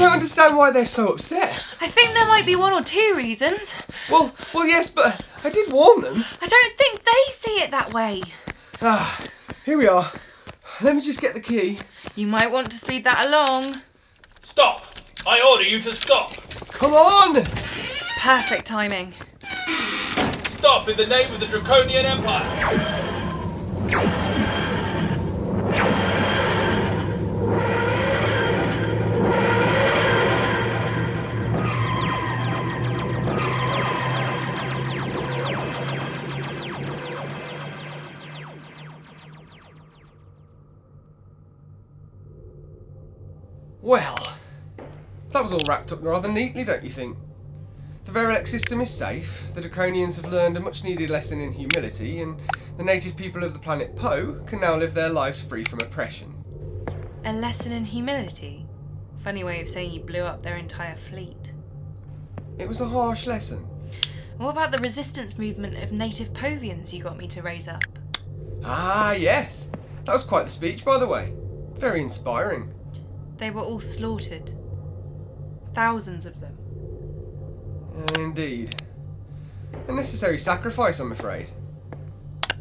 don't understand why they're so upset. I think there might be one or two reasons. Well, well, yes, but I did warn them. I don't think they see it that way. Ah, here we are. Let me just get the key. You might want to speed that along. Stop! I order you to stop! Come on! Perfect timing. Stop in the name of the Draconian Empire! That was all wrapped up rather neatly, don't you think? The Verelec system is safe, the Draconians have learned a much needed lesson in humility, and the native people of the planet Poe can now live their lives free from oppression. A lesson in humility? Funny way of saying you blew up their entire fleet. It was a harsh lesson. What about the resistance movement of native Povians you got me to raise up? Ah, yes. That was quite the speech, by the way. Very inspiring. They were all slaughtered. Thousands of them. Indeed. A necessary sacrifice, I'm afraid.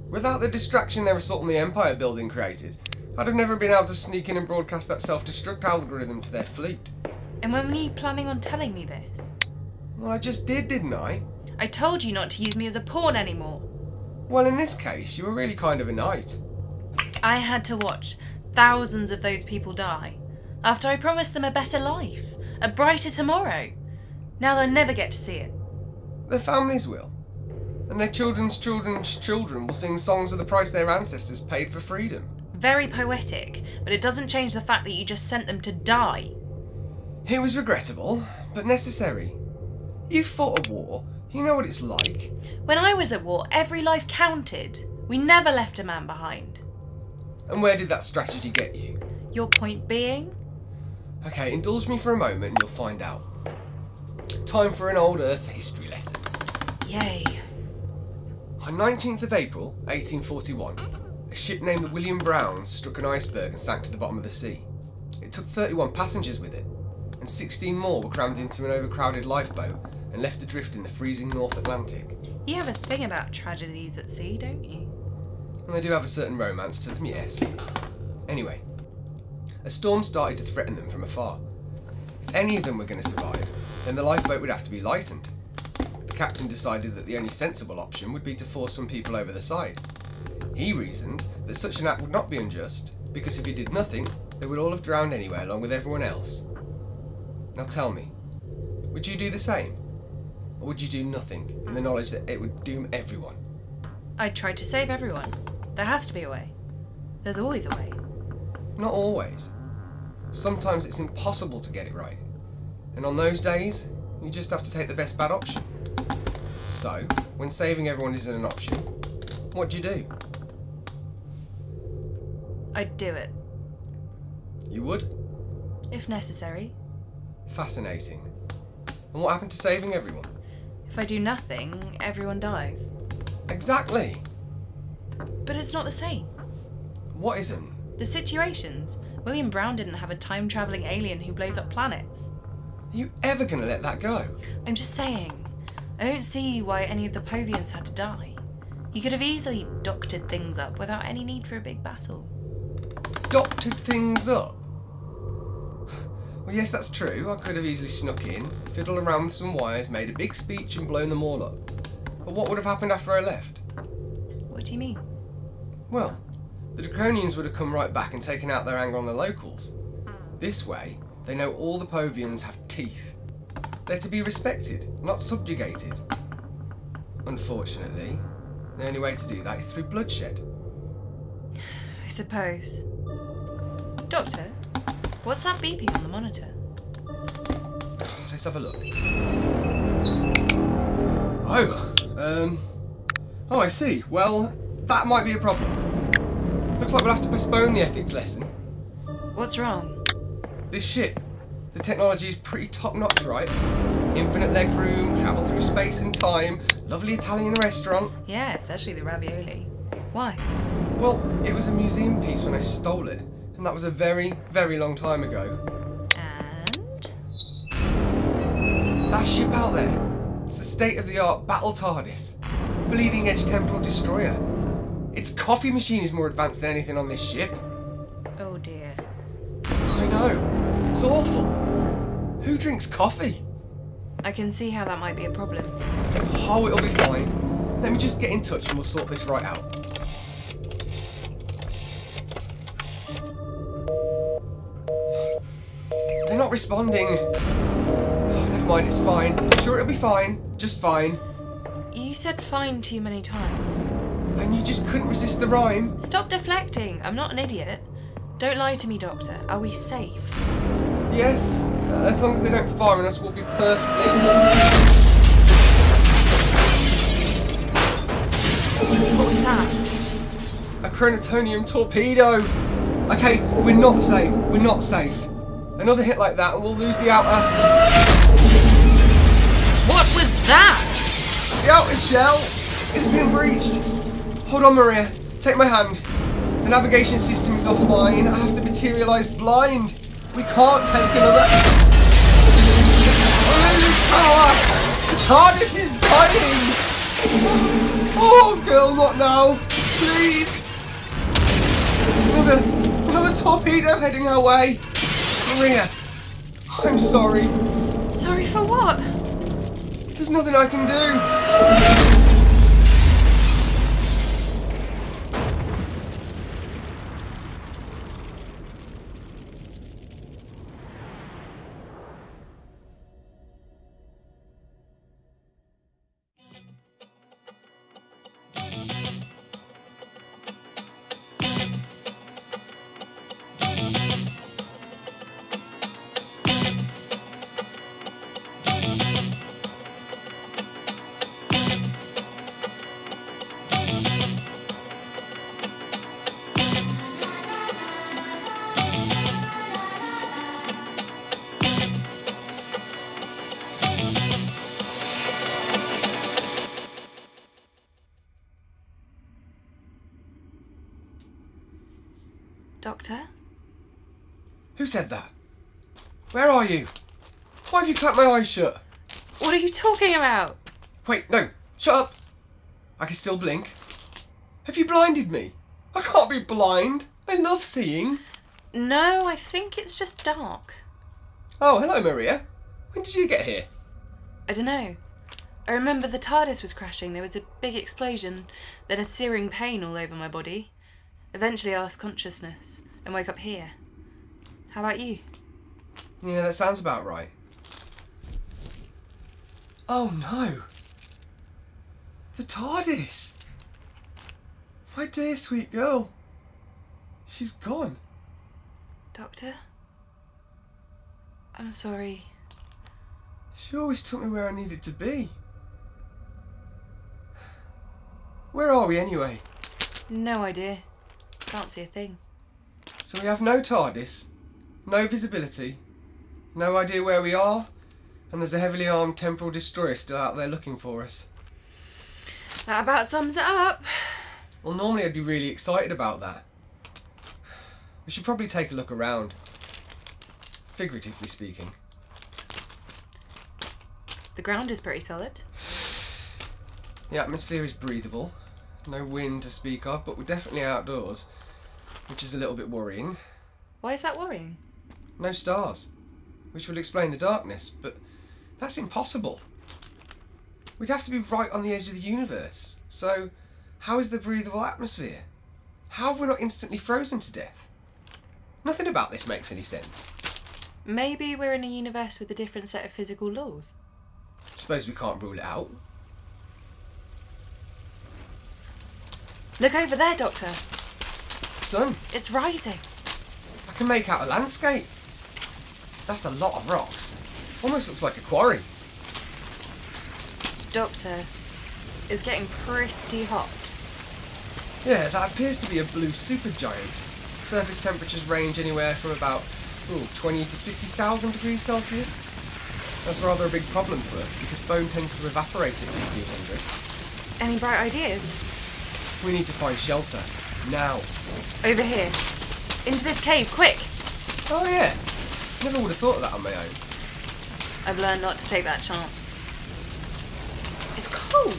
Without the distraction their assault on the Empire building created, I'd have never been able to sneak in and broadcast that self-destruct algorithm to their fleet. And when were you planning on telling me this? Well, I just did, didn't I? I told you not to use me as a pawn anymore. Well, in this case, you were really kind of a knight. I had to watch thousands of those people die after I promised them a better life, a brighter tomorrow. Now they'll never get to see it. Their families will. And their children's children's children will sing songs of the price their ancestors paid for freedom. Very poetic, but it doesn't change the fact that you just sent them to die. It was regrettable, but necessary. You fought a war, you know what it's like. When I was at war, every life counted. We never left a man behind. And where did that strategy get you? Your point being? Okay, indulge me for a moment and you'll find out. Time for an old Earth history lesson. Yay. On 19th of April, 1841, a ship named the William Brown struck an iceberg and sank to the bottom of the sea. It took 31 passengers with it, and 16 more were crammed into an overcrowded lifeboat and left adrift in the freezing North Atlantic. You have a thing about tragedies at sea, don't you? And they do have a certain romance to them, yes. Anyway, a storm started to threaten them from afar. If any of them were going to survive, then the lifeboat would have to be lightened. The captain decided that the only sensible option would be to force some people over the side. He reasoned that such an act would not be unjust, because if he did nothing, they would all have drowned anyway along with everyone else. Now tell me, would you do the same? Or would you do nothing in the knowledge that it would doom everyone? I'd try to save everyone. There has to be a way. There's always a way. Not always. Sometimes it's impossible to get it right. And on those days, you just have to take the best bad option. So, when saving everyone isn't an option, what do you do? I'd do it, You would? if necessary. Fascinating. And what happened to saving everyone? If I do nothing, everyone dies. Exactly! But it's not the same. What isn't? The situations. William Brown didn't have a time travelling alien who blows up planets. Are you ever gonna let that go? I'm just saying. I don't see why any of the Povians had to die. You could have easily doctored things up without any need for a big battle. Doctored things up? Well, yes, that's true. I could have easily snuck in, fiddled around with some wires, made a big speech, and blown them all up. But what would have happened after I left? What do you mean? Well, the Draconians would have come right back and taken out their anger on the locals. This way, they know all the Povians have teeth. They're to be respected, not subjugated. Unfortunately, the only way to do that is through bloodshed. I suppose. Doctor, what's that beeping on the monitor? Let's have a look. Oh, um. Oh, I see. Well, that might be a problem. Looks like we'll have to postpone the ethics lesson. What's wrong? This ship, the technology is pretty top notch, right? Infinite leg room, travel through space and time, lovely Italian restaurant. Yeah, especially the ravioli. Why? Well, it was a museum piece when I stole it, and that was a very, very long time ago. And? that ship out there? It's the state-of-the-art battle TARDIS. Bleeding edge temporal destroyer. Its coffee machine is more advanced than anything on this ship. Oh dear. I know. It's awful. Who drinks coffee? I can see how that might be a problem. Oh, it'll be fine. Let me just get in touch and we'll sort this right out. They're not responding. Oh, never mind, it's fine. Sure, it'll be fine. Just fine. You said fine too many times. And you just couldn't resist the rhyme. Stop deflecting. I'm not an idiot. Don't lie to me, Doctor. Are we safe? Yes, uh, as long as they don't fire on us, we'll be perfectly. What was that? A chronotonium torpedo! Okay, we're not safe. We're not safe. Another hit like that and we'll lose the outer. What was that? The outer shell is being breached. Hold on, Maria. Take my hand. The navigation system is offline. I have to materialize blind. We can't take another. Losing power. The TARDIS is dying. Oh, girl, not now. Please. Another, another torpedo heading our way. Maria, I'm sorry. Sorry for what? There's nothing I can do. Said that? Where are you? Why have you clapped my eyes shut? What are you talking about? Wait, no, shut up. I can still blink. Have you blinded me? I can't be blind. I love seeing. No, I think it's just dark. Oh, hello, Maria. When did you get here? I don't know. I remember the TARDIS was crashing. There was a big explosion, then a searing pain all over my body. Eventually, I lost consciousness and woke up here. How about you? Yeah, that sounds about right. Oh no. The TARDIS. My dear sweet girl. She's gone. Doctor? I'm sorry. She always took me where I needed to be. Where are we anyway? No idea. Can't see a thing. So we have no TARDIS, no visibility, no idea where we are, and there's a heavily armed temporal destroyer still out there looking for us. That about sums it up. Well, normally I'd be really excited about that. We should probably take a look around. Figuratively speaking. The ground is pretty solid. The atmosphere is breathable. No wind to speak of, but we're definitely outdoors, which is a little bit worrying. Why is that worrying? No stars, which would explain the darkness, but that's impossible. We'd have to be right on the edge of the universe. So, how is the breathable atmosphere? How have we not instantly frozen to death? Nothing about this makes any sense. Maybe we're in a universe with a different set of physical laws. Suppose we can't rule it out. Look over there, Doctor. The sun. It's rising. I can make out a landscape. That's a lot of rocks. Almost looks like a quarry. Doctor, it's getting pretty hot. Yeah, that appears to be a blue supergiant. Surface temperatures range anywhere from about ooh, 20 to 50,000 degrees Celsius. That's rather a big problem for us because bone tends to evaporate at 1500. Any bright ideas? We need to find shelter. Now. Over here. Into this cave, quick! Oh yeah. Never would have thought of that on my own. I've learned not to take that chance. It's cold.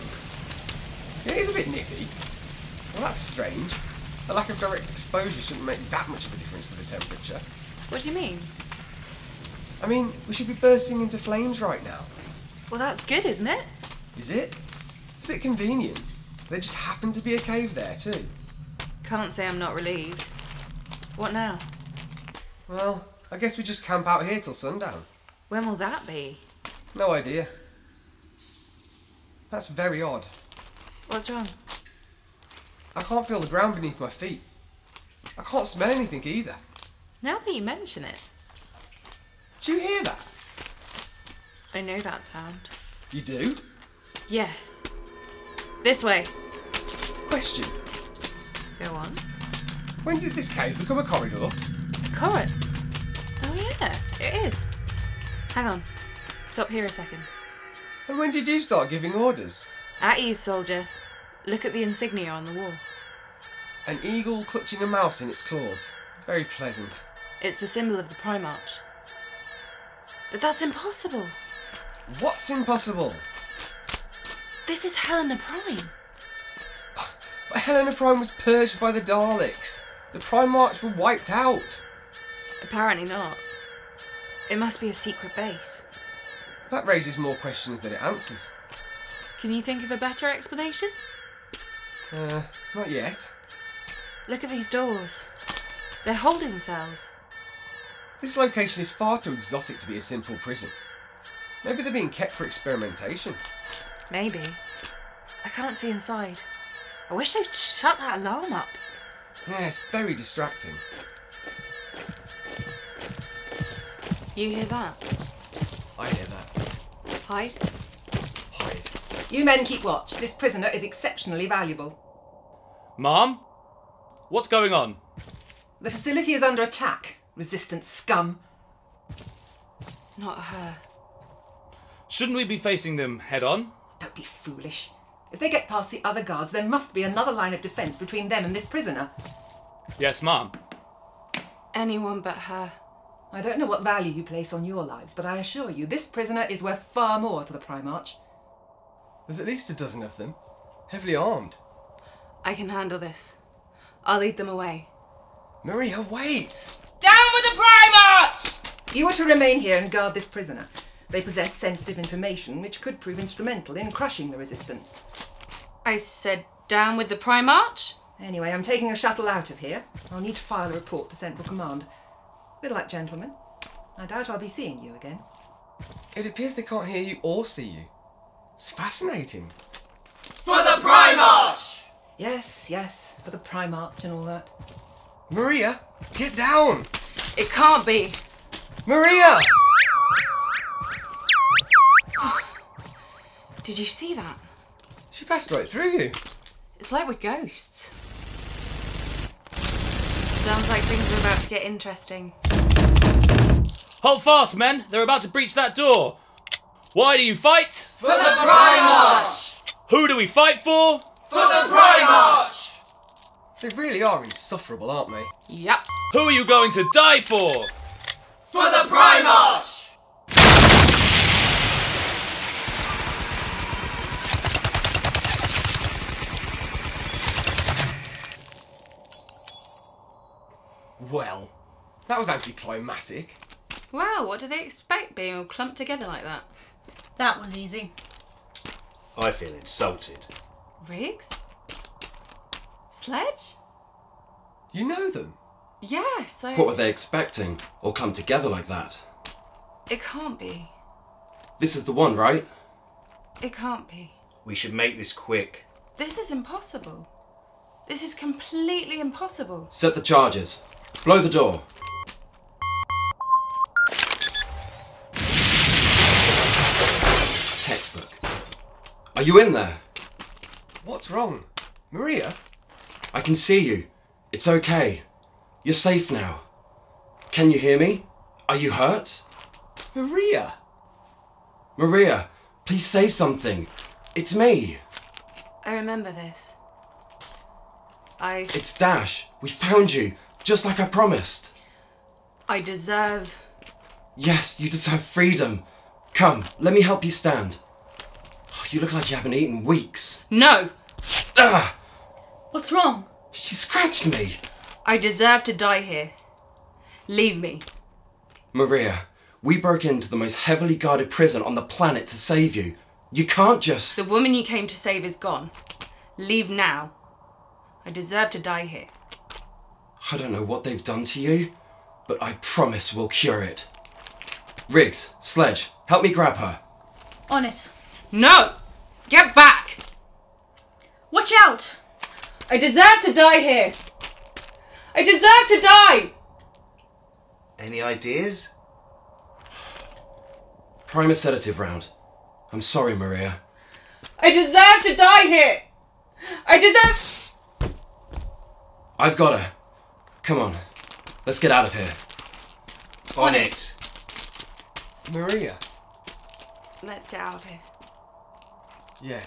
It is a bit nippy. Well, that's strange. A lack of direct exposure shouldn't make that much of a difference to the temperature. What do you mean? I mean, we should be bursting into flames right now. Well, that's good, isn't it? Is it? It's a bit convenient. There just happened to be a cave there, too. Can't say I'm not relieved. What now? Well, I guess we just camp out here till sundown. When will that be? No idea. That's very odd. What's wrong? I can't feel the ground beneath my feet. I can't smell anything either. Now that you mention it, Do you hear that? I know that sound. You do? Yes. This way. Question. Go on. When did this cave become a corridor? Corridor. Yeah, it is. Hang on. Stop here a second. And when did you start giving orders? At ease, soldier. Look at the insignia on the wall. An eagle clutching a mouse in its claws. Very pleasant. It's the symbol of the Primarch. But that's impossible. What's impossible? This is Helena Prime. But Helena Prime was purged by the Daleks. The Primarchs were wiped out. Apparently not. It must be a secret base. That raises more questions than it answers. Can you think of a better explanation? Uh, not yet. Look at these doors. They're holding cells. This location is far too exotic to be a simple prison. Maybe they're being kept for experimentation. Maybe. I can't see inside. I wish they'd shut that alarm up. Yeah, it's very distracting. You hear that? I hear that. Hide. Hide. You men keep watch. This prisoner is exceptionally valuable. Mom? What's going on? The facility is under attack. Resistance scum. Not her. Shouldn't we be facing them head on? Don't be foolish. If they get past the other guards, there must be another line of defence between them and this prisoner. Yes, Mom. Anyone but her. I don't know what value you place on your lives, but I assure you, this prisoner is worth far more to the Primarch. There's at least a dozen of them. Heavily armed. I can handle this. I'll lead them away. Maria, wait! Down with the Primarch! You are to remain here and guard this prisoner. They possess sensitive information which could prove instrumental in crushing the resistance. I said down with the Primarch? Anyway, I'm taking a shuttle out of here. I'll need to file a report to Central Command. Good luck, gentlemen. I doubt I'll be seeing you again. It appears they can't hear you or see you. It's fascinating. For the Primarch! Yes, yes, for the Primarch and all that. Maria, get down! It can't be. Maria! Did you see that? She passed right through you. It's like we're ghosts. Sounds like things are about to get interesting. Hold fast, men! They're about to breach that door! Why do you fight? For the Primarch! Who do we fight for? For the Primarch! They really are insufferable, aren't they? Yep. Who are you going to die for? For the Primarch! Well, that was anticlimactic. Wow, what do they expect being all clumped together like that? That was easy. I feel insulted. Riggs? Sledge? You know them. Yes, I. What were they expecting? All clumped together like that? It can't be. This is the one, right? It can't be. We should make this quick. This is impossible. This is completely impossible. Set the charges. Blow the door. Textbook. Are you in there? What's wrong? Maria? I can see you. It's okay. You're safe now. Can you hear me? Are you hurt? Maria! Maria, please say something. It's me. I remember this. I. It's Dash. We found you, just like I promised. I deserve. Yes, you deserve freedom. Come, let me help you stand. Oh, you look like you haven't eaten weeks. No! Ah! What's wrong? She scratched me! I deserve to die here. Leave me. Maria, we broke into the most heavily guarded prison on the planet to save you. You can't just. The woman you came to save is gone. Leave now. I deserve to die here. I don't know what they've done to you, but I promise we'll cure it. Riggs, Sledge, help me grab her. On it. No! Get back! Watch out! I deserve to die here! I deserve to die! Any ideas? Prime a sedative round. I'm sorry, Maria. I deserve to die here! I deserve. I've got her. Come on, let's get out of here. On it. Maria. Let's get out of here. Yeah.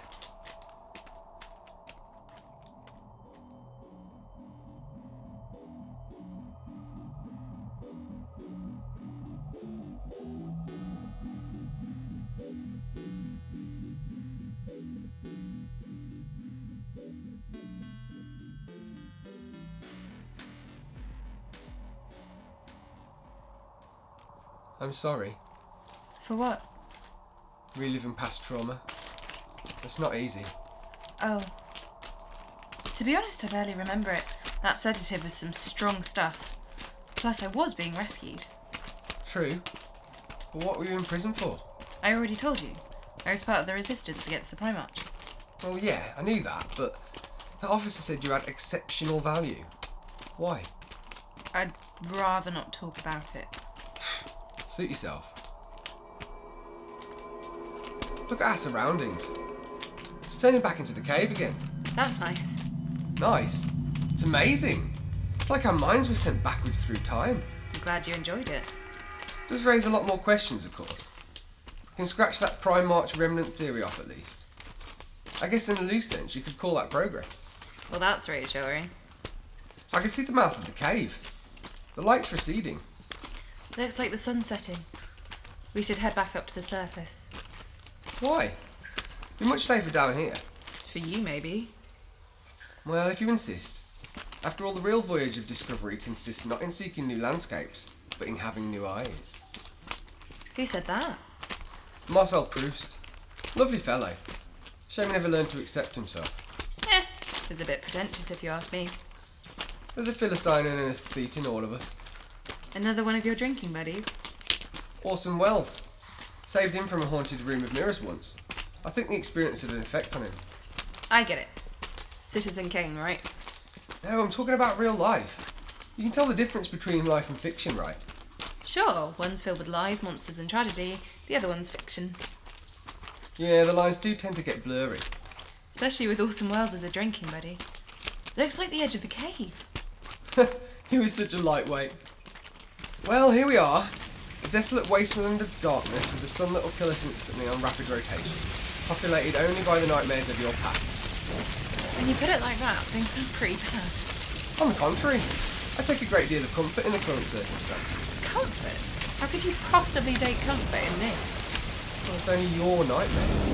I'm sorry. For what? Reliving past trauma. It's not easy. Oh. To be honest, I barely remember it. That sedative was some strong stuff. Plus, I was being rescued. True. But what were you in prison for? I already told you. I was part of the resistance against the Primarch. Well, yeah, I knew that, but the officer said you had exceptional value. Why? I'd rather not talk about it. Suit yourself. Look at our surroundings. It's turning back into the cave again. That's nice. Nice. It's amazing. It's like our minds were sent backwards through time. I'm glad you enjoyed it. Does raise a lot more questions, of course. We can scratch that Primarch remnant theory off at least. I guess in a loose sense you could call that progress. Well, that's reassuring. I can see the mouth of the cave. The light's receding. Looks like the sun's setting. We should head back up to the surface. Why? We're much safer down here. For you, maybe. Well, if you insist. After all, the real voyage of discovery consists not in seeking new landscapes, but in having new eyes. Who said that? Marcel Proust. Lovely fellow. Shame he never learned to accept himself. Eh, it's a bit pretentious if you ask me. There's a Philistine and an aesthete in all of us. Another one of your drinking buddies? Orson Welles. Saved him from a haunted room of mirrors once. I think the experience had an effect on him. I get it. Citizen Kane, right? No, I'm talking about real life. You can tell the difference between life and fiction, right? Sure, one's filled with lies, monsters, and tragedy, the other one's fiction. Yeah, the lines do tend to get blurry. Especially with Orson Welles as a drinking buddy. Looks like the edge of the cave. he was such a lightweight. Well, here we are. A desolate wasteland of darkness with the sun that will kill us instantly on rapid rotation. Populated only by the nightmares of your past. When you put it like that, things sound pretty bad. On the contrary, I take a great deal of comfort in the current circumstances. Comfort? How could you possibly take comfort in this? Well, it's only your nightmares.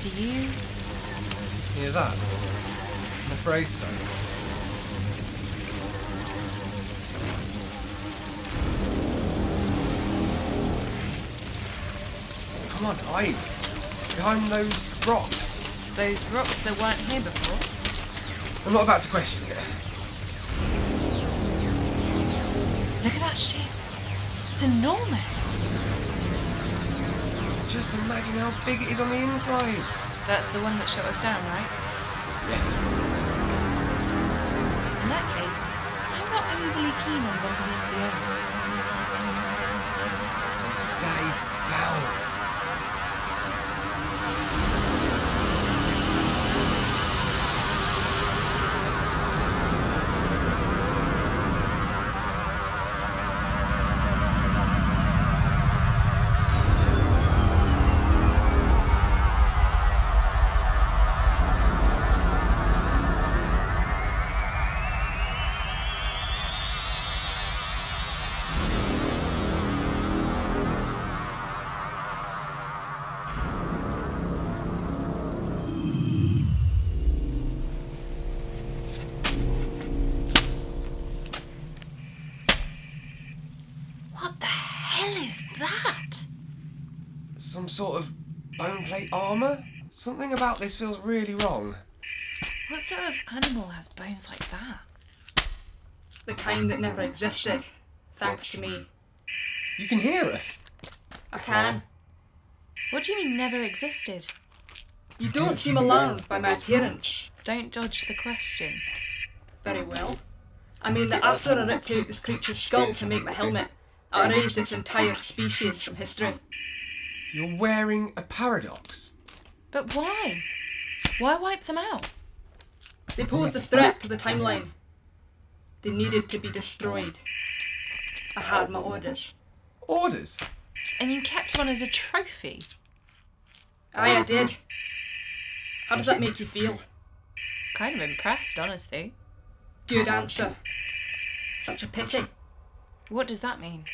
Do you? Hear that? I'm afraid so. Come on, hide. Behind those rocks. Those rocks that weren't here before? I'm not about to question it. Look at that ship. It's enormous. Just imagine how big it is on the inside. That's the one that shot us down, right? Yes. In that case, I'm not overly keen on bumping into the other. Sort of bone plate armour? Something about this feels really wrong. What sort of animal has bones like that? The kind that never existed, thanks to me. You can hear us. I can. What do you mean never existed? You don't seem alarmed by my appearance. Don't dodge the question. Very well. I mean that after I ripped out this creature's skull to make my helmet, I erased its entire species from history. You're wearing a paradox. But why? Why wipe them out? They posed a threat to the timeline. They needed to be destroyed. I had my orders. Orders? And you kept one as a trophy? Aye, I did. How does that make you feel? Kind of impressed, honestly. Good answer. Such a pity. What does that mean?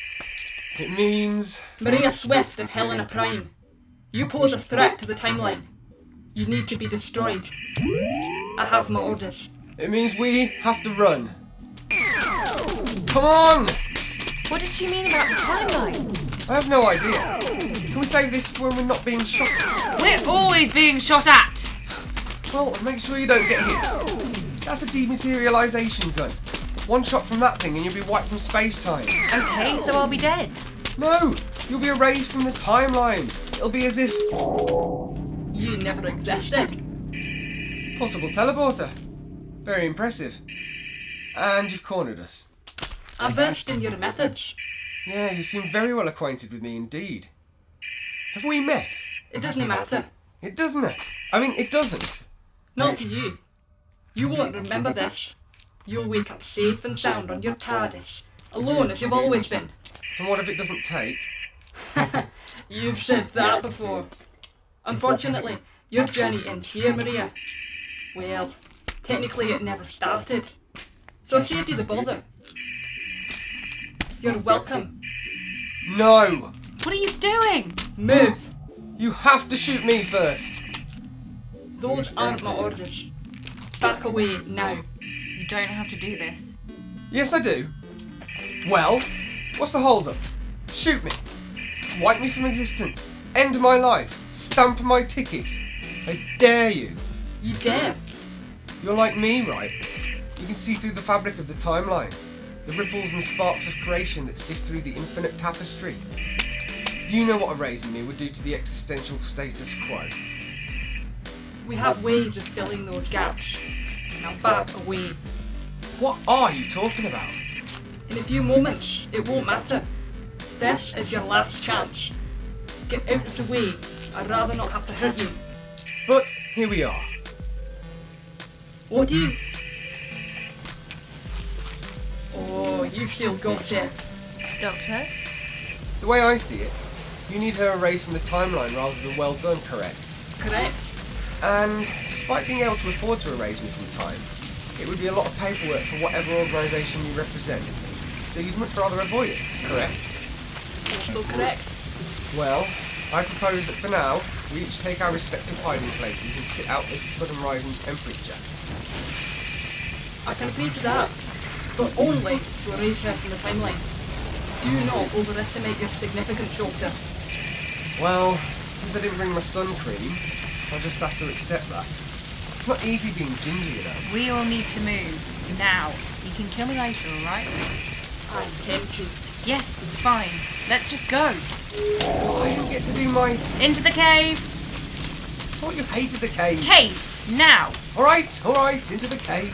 It means. Maria Swift of Helena Prime. You pose a threat to the timeline. You need to be destroyed. I have my orders. It means we have to run. Come on! What did she mean about the timeline? I have no idea. Can we save this for when we're not being shot at? We're always being shot at! Well, make sure you don't get hit. That's a dematerialization gun. One shot from that thing and you'll be wiped from space time. Okay, so I'll be dead. No! You'll be erased from the timeline. It'll be as if. You never existed. Possible teleporter. Very impressive. And you've cornered us. I versed in your methods. Yeah, you seem very well acquainted with me indeed. Have we met? It doesn't matter. It doesn't? I mean, it doesn't. Not to you. You won't remember this. You'll wake up safe and sound on your TARDIS, alone as you've always been. And what if it doesn't take? You've said that before. Unfortunately, your journey ends here, Maria. Well, technically it never started. So I saved you the bother. You're welcome. No! What are you doing? Move. You have to shoot me first. Those aren't my orders. Back away now. You don't have to do this. Yes, I do. Well, what's the holdup? Shoot me. Wipe me from existence. End my life. Stamp my ticket. I dare you. You dare. You're like me, right? You can see through the fabric of the timeline, the ripples and sparks of creation that sift through the infinite tapestry. You know what erasing me would do to the existential status quo. We have ways of filling those gaps. Now back away. What are you talking about? In a few moments, it won't matter. This is your last chance. Get out of the way. I'd rather not have to hurt you. But here we are. What do you. Oh, you still got it. Doctor? The way I see it, you need her erased from the timeline rather than well done, correct? Correct. And despite being able to afford to erase me from time, it would be a lot of paperwork for whatever organisation you represent. So you'd much rather avoid it, correct? Also correct. Well, I propose that for now, we each take our respective hiding places and sit out this sudden rise in temperature. I can agree to that, but only to erase her from the timeline. Do hmm. not overestimate your significance, Doctor. Well, since I didn't bring my sun cream, I'll just have to accept that. It's not easy being ginger, you know. We all need to move. Now. You can kill me later, alright? I intend to. Yes, fine. Let's just go. Oh, I didn't get to do my... Into the cave. I thought you hated the cave. Cave. Now. Alright, alright, into the cave.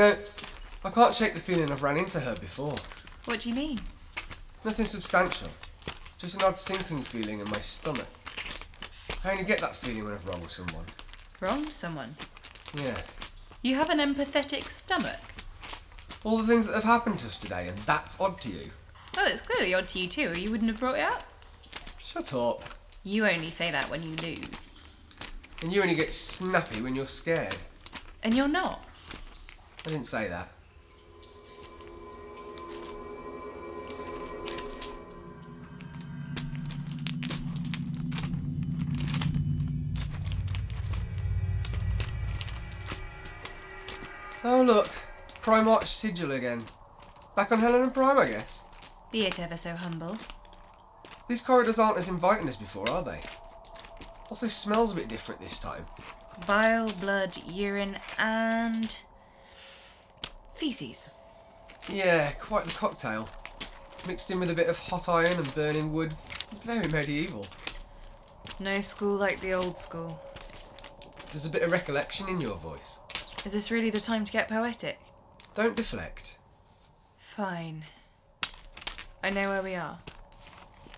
Know, I can't shake the feeling I've run into her before. What do you mean? Nothing substantial. Just an odd sinking feeling in my stomach. I only get that feeling when I've wronged someone. Wronged someone. Yeah. You have an empathetic stomach. All the things that have happened to us today, and that's odd to you. Oh, it's clearly odd to you too, or you wouldn't have brought it up. Shut up. You only say that when you lose. And you only get snappy when you're scared. And you're not. I didn't say that. Oh look, Primarch sigil again. Back on Helena Prime, I guess. Be it ever so humble. These corridors aren't as inviting as before, are they? Also smells a bit different this time. Bile, blood, urine, and. Feces. Yeah, quite the cocktail. Mixed in with a bit of hot iron and burning wood. Very medieval. No school like the old school. There's a bit of recollection in your voice. Is this really the time to get poetic? Don't deflect. Fine. I know where we are.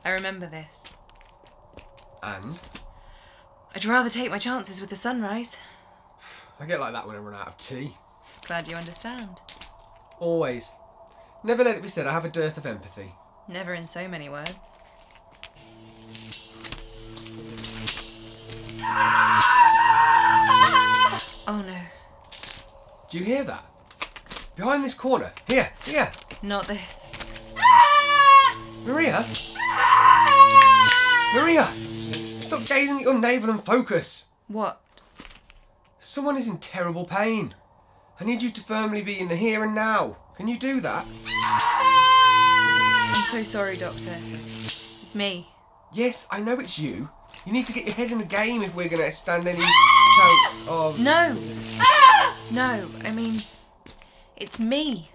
I remember this. And I'd rather take my chances with the sunrise. I get like that when I run out of tea. Glad you understand. Always. Never let it be said I have a dearth of empathy. Never in so many words. Oh no, Do you hear that? Behind this corner. Here, here. not this. Maria? Maria! Stop gazing at your navel and focus. What? Someone is in terrible pain. I need you to firmly be in the here and now. Can you do that? I'm so sorry, Doctor. It's me. Yes, I know it's you. You need to get your head in the game if we're going to stand any chance of. No! No, I mean, it's me.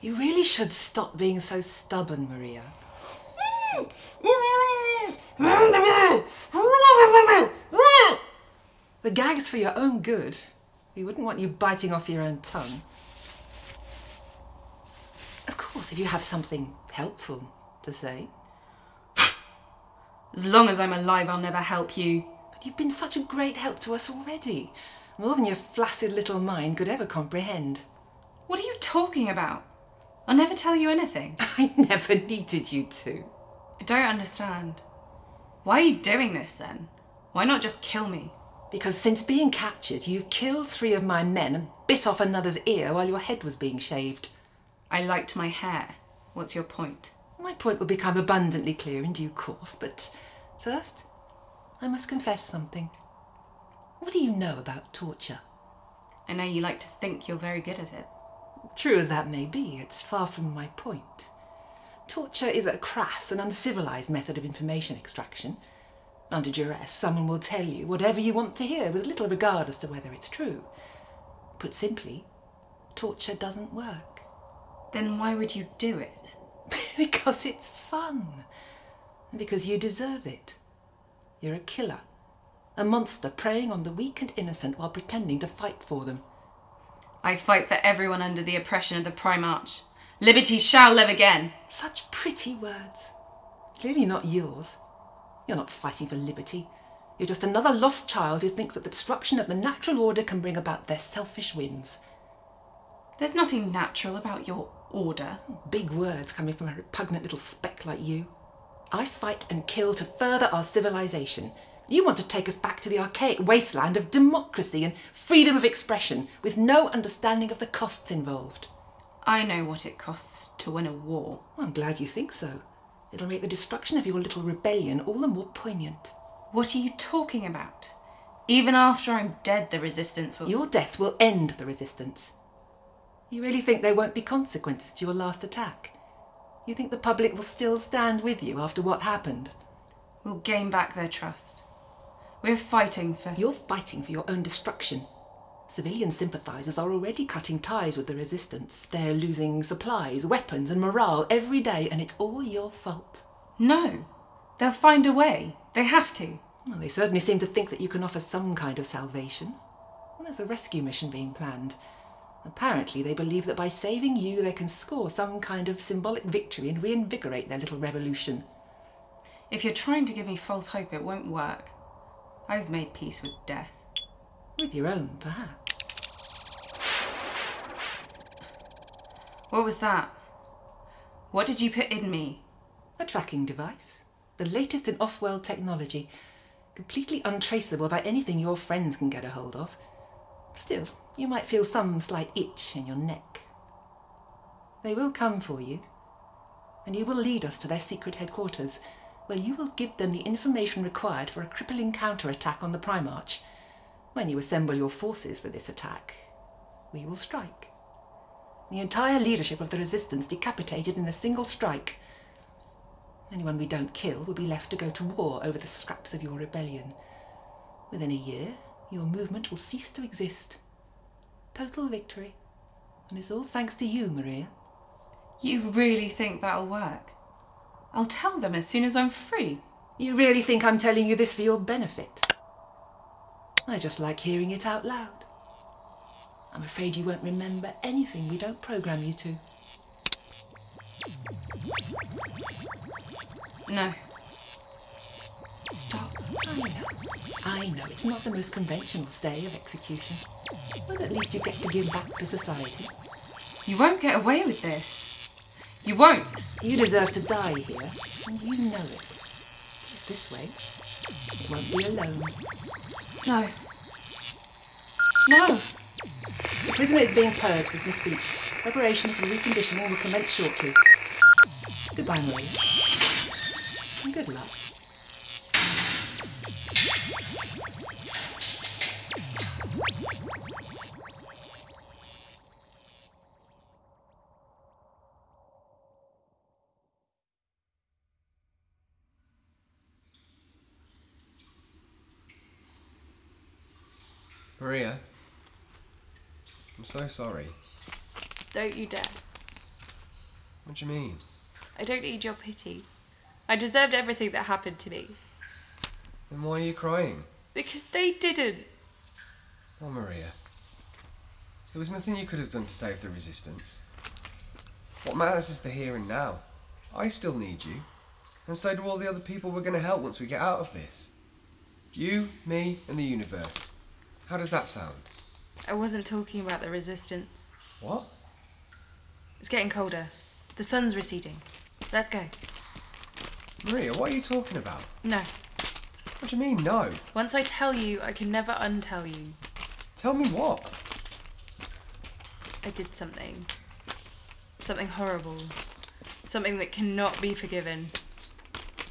You really should stop being so stubborn, Maria. The gag's for your own good. We wouldn't want you biting off your own tongue. Of course, if you have something helpful to say. As long as I'm alive, I'll never help you. But you've been such a great help to us already. More than your flaccid little mind could ever comprehend. What are you talking about? I'll never tell you anything. I never needed you to. I don't understand. Why are you doing this then? Why not just kill me? Because since being captured, you've killed three of my men and bit off another's ear while your head was being shaved. I liked my hair. What's your point? My point will become abundantly clear in due course, but first, I must confess something. What do you know about torture? I know you like to think you're very good at it. True as that may be, it's far from my point. Torture is a crass and uncivilized method of information extraction. Under duress, someone will tell you whatever you want to hear with little regard as to whether it's true. Put simply, torture doesn't work. Then why would you do it? because it's fun. Because you deserve it. You're a killer. A monster preying on the weak and innocent while pretending to fight for them. I fight for everyone under the oppression of the Primarch. Liberty shall live again. Such pretty words. Clearly not yours. You're not fighting for liberty. You're just another lost child who thinks that the disruption of the natural order can bring about their selfish whims. There's nothing natural about your order. Big words coming from a repugnant little speck like you. I fight and kill to further our civilization. You want to take us back to the archaic wasteland of democracy and freedom of expression with no understanding of the costs involved. I know what it costs to win a war. Well, I'm glad you think so. It'll make the destruction of your little rebellion all the more poignant. What are you talking about? Even after I'm dead, the resistance will. Your death will end the resistance. You really think there won't be consequences to your last attack? You think the public will still stand with you after what happened? We'll gain back their trust. We're fighting for. You're fighting for your own destruction. Civilian sympathisers are already cutting ties with the resistance. They're losing supplies, weapons, and morale every day, and it's all your fault. No. They'll find a way. They have to. Well, they certainly seem to think that you can offer some kind of salvation. Well, there's a rescue mission being planned. Apparently, they believe that by saving you, they can score some kind of symbolic victory and reinvigorate their little revolution. If you're trying to give me false hope, it won't work. I've made peace with death. With your own, perhaps. What was that? What did you put in me? A tracking device. The latest in off world technology. Completely untraceable by anything your friends can get a hold of. Still, you might feel some slight itch in your neck. They will come for you, and you will lead us to their secret headquarters, where you will give them the information required for a crippling counterattack on the Primarch. When you assemble your forces for this attack, we will strike. The entire leadership of the Resistance decapitated in a single strike. Anyone we don't kill will be left to go to war over the scraps of your rebellion. Within a year, your movement will cease to exist. Total victory. And it's all thanks to you, Maria. You really think that'll work? I'll tell them as soon as I'm free. You really think I'm telling you this for your benefit? I just like hearing it out loud. I'm afraid you won't remember anything we don't program you to. No. Stop. I know. I know it's not the most conventional stay of execution. But at least you get to give back to society. You won't get away with this. You won't. You deserve to die here, and you know it. This way, it won't be alone. No. No. The prisoner is being purged as we speak. Preparations for reconditioning will commence shortly. Goodbye, Maria. And good luck. Maria, I'm so sorry. Don't you dare. What do you mean? I don't need your pity. I deserved everything that happened to me. Then why are you crying? Because they didn't. Oh, Maria. There was nothing you could have done to save the resistance. What matters is the here and now. I still need you, and so do all the other people we're going to help once we get out of this. You, me, and the universe. How does that sound? I wasn't talking about the resistance. What? It's getting colder. The sun's receding. Let's go. Maria, what are you talking about? No. What do you mean, no? Once I tell you, I can never untell you. Tell me what? I did something. Something horrible. Something that cannot be forgiven.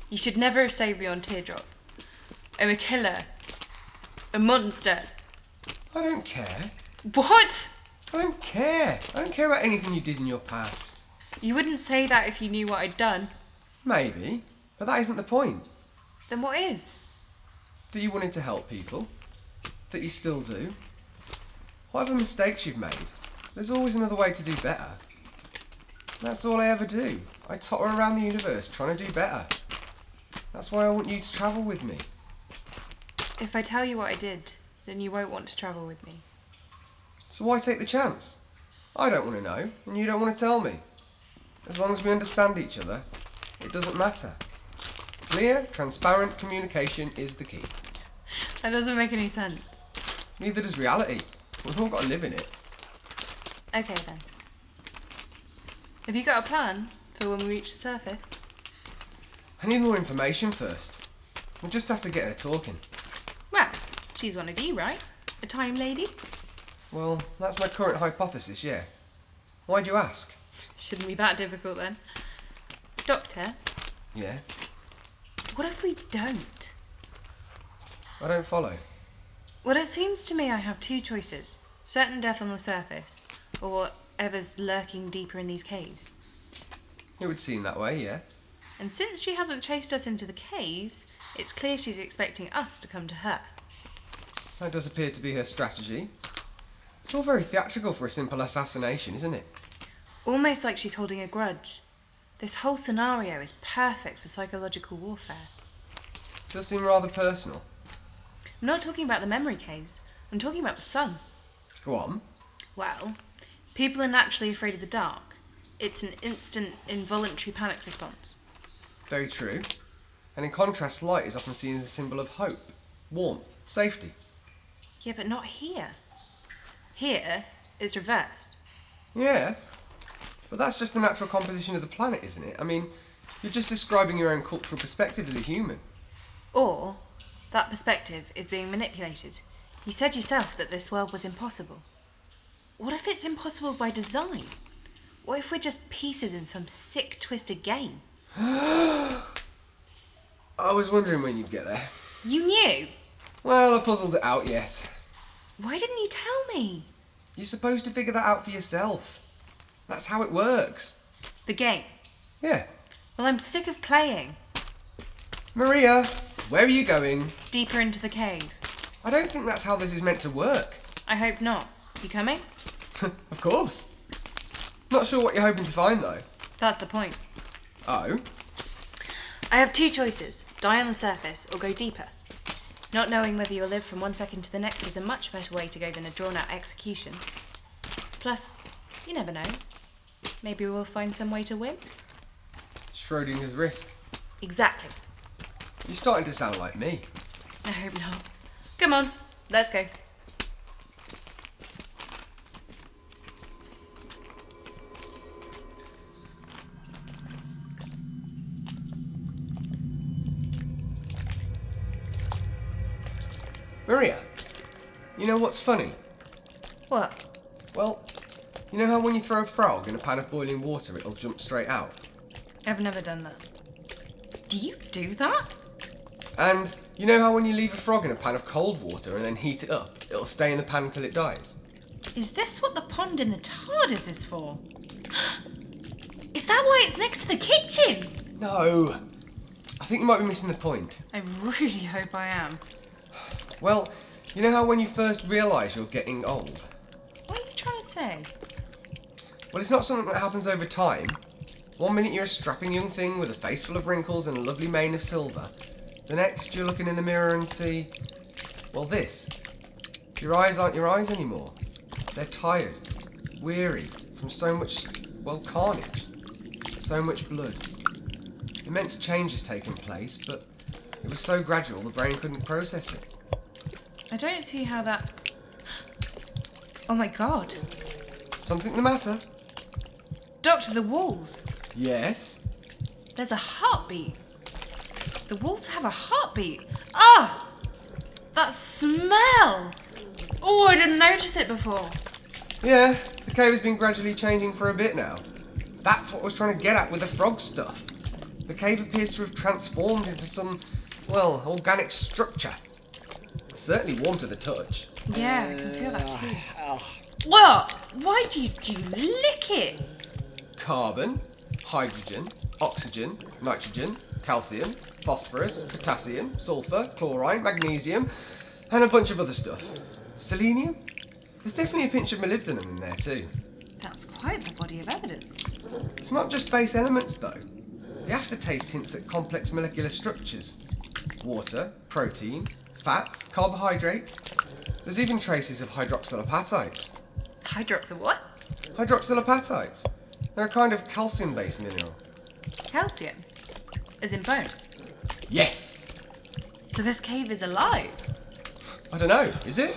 You should never have saved me on Teardrop. I'm a killer. A monster. I don't care. What? I don't care. I don't care about anything you did in your past. You wouldn't say that if you knew what I'd done. Maybe, but that isn't the point. Then what is? That you wanted to help people. That you still do. Whatever mistakes you've made, there's always another way to do better. That's all I ever do. I totter around the universe trying to do better. That's why I want you to travel with me. If I tell you what I did, then you won't want to travel with me. So why take the chance? I don't want to know, and you don't want to tell me. As long as we understand each other, it doesn't matter. Clear, transparent communication is the key. That doesn't make any sense. Neither does reality. We've all got to live in it. Okay then. Have you got a plan for when we reach the surface? I need more information first. We'll just have to get her talking. She's one of you, right? A time lady? Well, that's my current hypothesis, yeah. Why do you ask? Shouldn't be that difficult then. Doctor, Yeah, what if we don't? I don't follow. Well, it seems to me I have two choices certain death on the surface, or whatever's lurking deeper in these caves. It would seem that way, yeah. And since she hasn't chased us into the caves, it's clear she's expecting us to come to her. That does appear to be her strategy. It's all very theatrical for a simple assassination, isn't it? Almost like she's holding a grudge. This whole scenario is perfect for psychological warfare. It Does seem rather personal. I'm not talking about the memory caves, I'm talking about the sun. Go on. Well, people are naturally afraid of the dark. It's an instant, involuntary panic response. Very true. And in contrast, light is often seen as a symbol of hope, warmth, safety. Yeah, but not here. Here, it's reversed. Yeah. But that's just the natural composition of the planet, isn't it? I mean, You're just describing your own cultural perspective as a human. Or that perspective is being manipulated. You said yourself that this world was impossible. What if it's impossible by design? What if we're just pieces in some sick, twisted game? I was wondering when you'd get there. You knew? Well, I puzzled it out, yes. Why didn't you tell me? You're supposed to figure that out for yourself. That's how it works. The game. Yeah. Well, I'm sick of playing. Maria, where are you going? Deeper into the cave. I don't think that's how this is meant to work. I hope not. You coming? of course. Not sure what you're hoping to find, though. That's the point. Oh? I have two choices die on the surface or go deeper. Not knowing whether you'll live from one second to the next is a much better way to go than a drawn out execution. Plus, you never know. Maybe we'll find some way to win? Schrodinger's risk. Exactly. You're starting to sound like me. I hope not. Come on, let's go. Maria, you know what's funny? What? Well, you know how when you throw a frog in a pan of boiling water, it'll jump straight out? I've never done that. Do you do that? And you know how when you leave a frog in a pan of cold water and then heat it up, it'll stay in the pan until it dies? Is this what the pond in the TARDIS is for? Is that why it's next to the kitchen? No. I think you might be missing the point. I really hope I am. Well, you know how when you first realise you're getting old? What are you trying to say? Well, it's not something that happens over time. One minute you're a strapping young thing with a face full of wrinkles and a lovely mane of silver. The next you're looking in the mirror and see, well, this. Your eyes aren't your eyes anymore. They're tired, weary from so much, well, carnage, so much blood. Immense change has taken place, but it was so gradual the brain couldn't process it. I don't see how that. Oh my god. Something the matter? Doctor, the walls. Yes. There's a heartbeat. The walls have a heartbeat. Ah! That smell! Oh, I didn't notice it before. Yeah, the cave has been gradually changing for a bit now. That's what I was trying to get at with the frog stuff. The cave appears to have transformed into some, well, organic structure. It's certainly warm to the touch. Yeah, I can feel that too. Uh, oh. What? Why do you, do you lick it? Carbon, hydrogen, oxygen, nitrogen, calcium, phosphorus, potassium, sulfur, chlorine, magnesium, and a bunch of other stuff. Selenium? There's definitely a pinch of molybdenum in there too. That's quite the body of evidence. It's not just base elements though. The aftertaste hints at complex molecular structures. Water, protein, fats, carbohydrates. There's even traces of hydroxylapatites. Hydroxyl what? Hydroxylapatites. They're a kind of calcium-based mineral. Calcium. As in bone. Yes. So this cave is alive. I don't know, is it?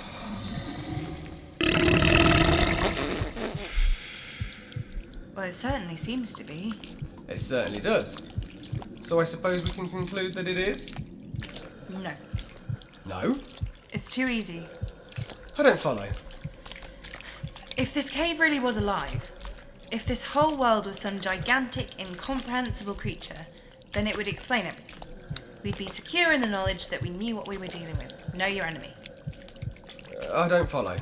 Well, it certainly seems to be. It certainly does. So I suppose we can conclude that it is? No. It's too easy. I don't follow. If this cave really was alive, if this whole world was some gigantic, incomprehensible creature, then it would explain everything. We'd be secure in the knowledge that we knew what we were dealing with. Know your enemy. I don't follow.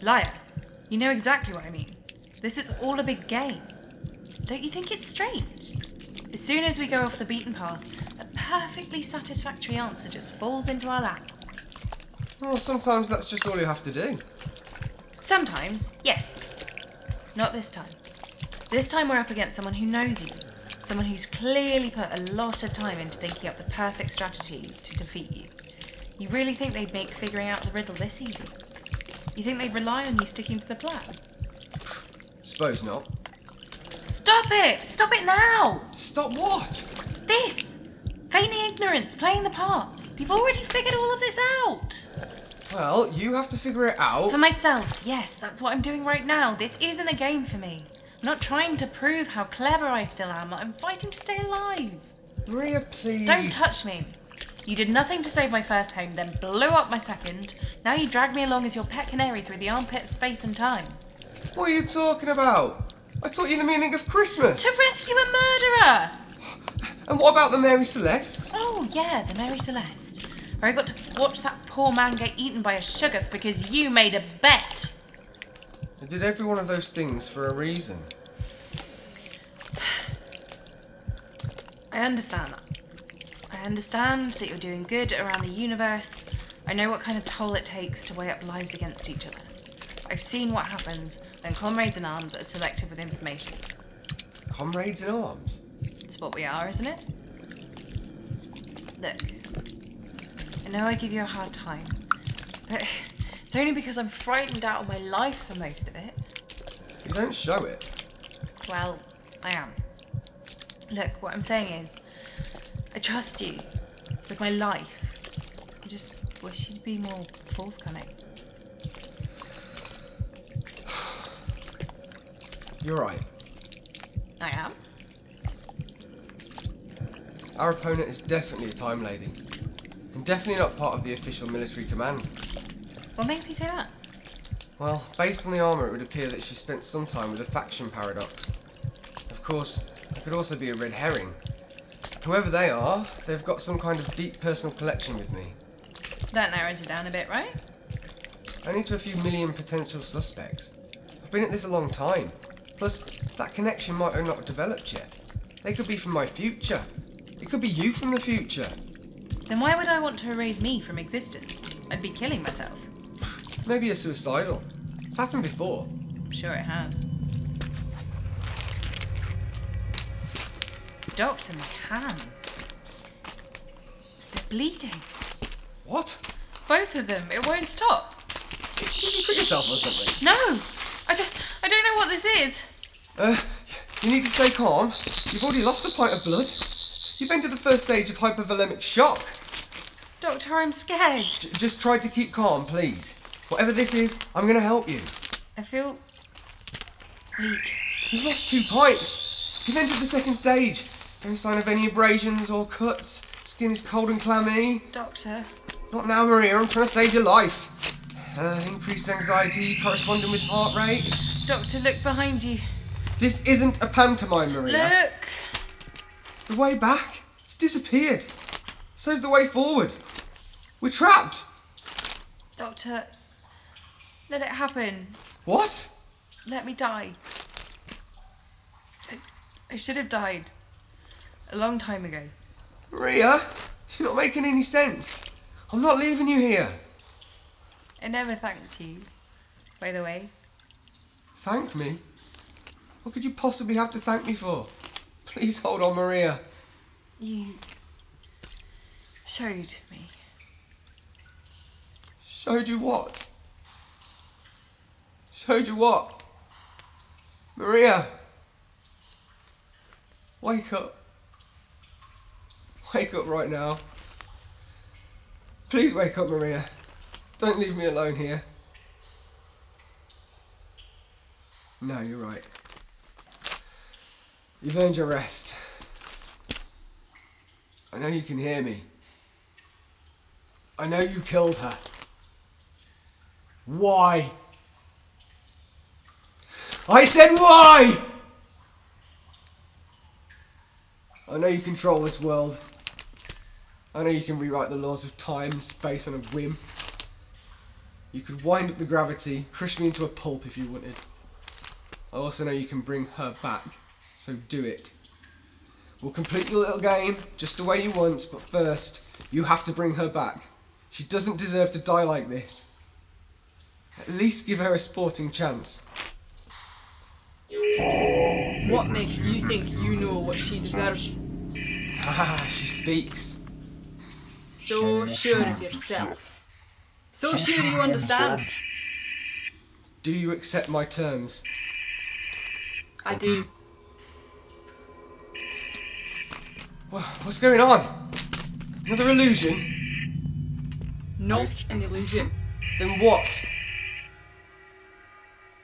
Liar. You know exactly what I mean. This is all a big game. Don't you think it's strange? As soon as we go off the beaten path, a perfectly satisfactory answer just falls into our lap. Well, sometimes that's just all you have to do. Sometimes, yes. Not this time. This time we're up against someone who knows you. Someone who's clearly put a lot of time into thinking up the perfect strategy to defeat you. You really think they'd make figuring out the riddle this easy? You think they'd rely on you sticking to the plan? Suppose not. Stop it! Stop it now! Stop what? This! Feigning ignorance, playing the part. You've already figured all of this out. Well, you have to figure it out. For myself, yes, that's what I'm doing right now. This isn't a game for me. I'm not trying to prove how clever I still am. I'm fighting to stay alive. Maria, please. Don't touch me. You did nothing to save my first home, then blew up my second. Now you drag me along as your pet canary through the armpit of space and time. What are you talking about? I taught you the meaning of Christmas. To rescue a murderer! And what about the Mary Celeste? Oh, yeah, the Mary Celeste. Where I got to watch that poor man get eaten by a shoggoth because you made a bet. I did every one of those things for a reason. I understand that. I understand that you're doing good around the universe. I know what kind of toll it takes to weigh up lives against each other. I've seen what happens when comrades in arms are selective with information. Comrades in arms? It's what we are, isn't it? Look, know I give you a hard time, but it's only because I'm frightened out of my life for most of it. You don't show it. Well, I am. Look, what I'm saying is, I trust you with my life. I just wish you'd be more forthcoming. You're right. I am? Our opponent is definitely a time lady. And definitely not part of the official military command. What makes you say that? Well, based on the armour, it would appear that she spent some time with the faction paradox. Of course, it could also be a red herring. Whoever they are, they've got some kind of deep personal connection with me. That narrows it down a bit, right? Only to a few million potential suspects. I've been at this a long time. Plus, that connection might have not developed yet. They could be from my future. It could be you from the future. Then why would I want to erase me from existence? I'd be killing myself. Maybe you're suicidal. It's happened before. I'm sure it has. Doctor, my hands. They're bleeding. What? Both of them. It won't stop. Did you cut yourself or something? No! I don't, I don't know what this is. Uh, you need to stay calm. You've already lost a pint of blood. You've entered the first stage of hypovolemic shock. Doctor, I'm scared. J- just try to keep calm, please. Whatever this is, I'm going to help you. I feel weak. You've lost two pints. You've entered the second stage. No sign of any abrasions or cuts. Skin is cold and clammy. Doctor, Not now, Maria. I'm trying to save your life. Uh, increased anxiety corresponding with heart rate. doctor, look behind you. This isn't a pantomime, Maria. Look! The way back, it's disappeared. So's the way forward. We're trapped. Doctor, let it happen. What? Let me die. I, I should have died. A long time ago. Maria, you're not making any sense. I'm not leaving you here. I never thanked you, by the way. Thank me? What could you possibly have to thank me for? Please hold on, Maria. You showed me. Showed you what? Showed you what? Maria! Wake up. Wake up right now. Please wake up, Maria. Don't leave me alone here. No, you're right. You've earned your rest. I know you can hear me. I know you killed her. Why? I said why! I know you control this world. I know you can rewrite the laws of time and space on a whim. You could wind up the gravity, crush me into a pulp if you wanted. I also know you can bring her back, so do it. We'll complete your little game just the way you want, but first, you have to bring her back. She doesn't deserve to die like this. At least give her a sporting chance. What makes you think you know what she deserves? Ah, she speaks. So sure of yourself. So sure you understand. Do you accept my terms? I do. What's going on? Another illusion? Not an illusion. Then what?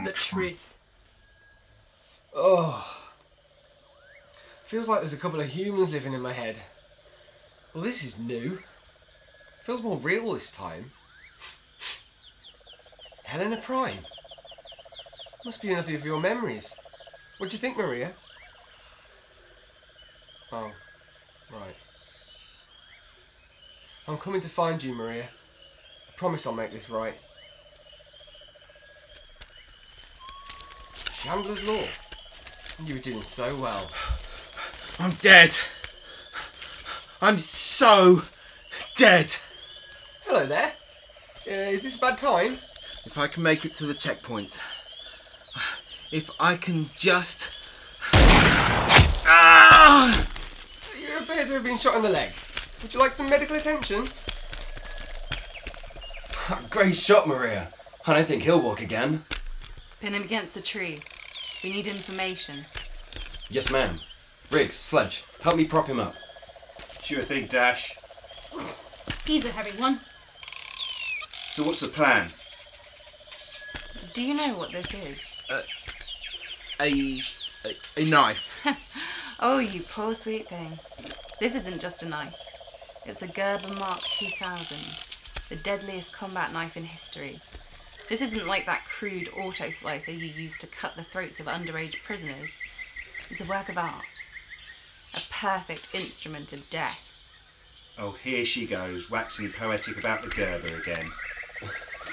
The truth. Oh. Feels like there's a couple of humans living in my head. Well, this is new. Feels more real this time. Helena Prime. Must be another of your memories. What do you think, Maria? Oh, right. I'm coming to find you, Maria. I promise I'll make this right. Chandler's Law. You were doing so well. I'm dead. I'm so dead. Hello there. Uh, is this a bad time? If I can make it to the checkpoint. If I can just. Ah! You appear to have been shot in the leg. Would you like some medical attention? Great shot, Maria. I don't think he'll walk again. Pin him against the tree. We need information. Yes, ma'am. Riggs, Sledge, help me prop him up. Sure thing, Dash. He's a heavy one. So what's the plan? Do you know what this is? Uh, a. a, a knife. oh, you poor sweet thing. This isn't just a knife. It's a Gerber Mark 2000, the deadliest combat knife in history. This isn't like that crude auto slicer you use to cut the throats of underage prisoners. It's a work of art. A perfect instrument of death. Oh, here she goes, waxing poetic about the Gerber again.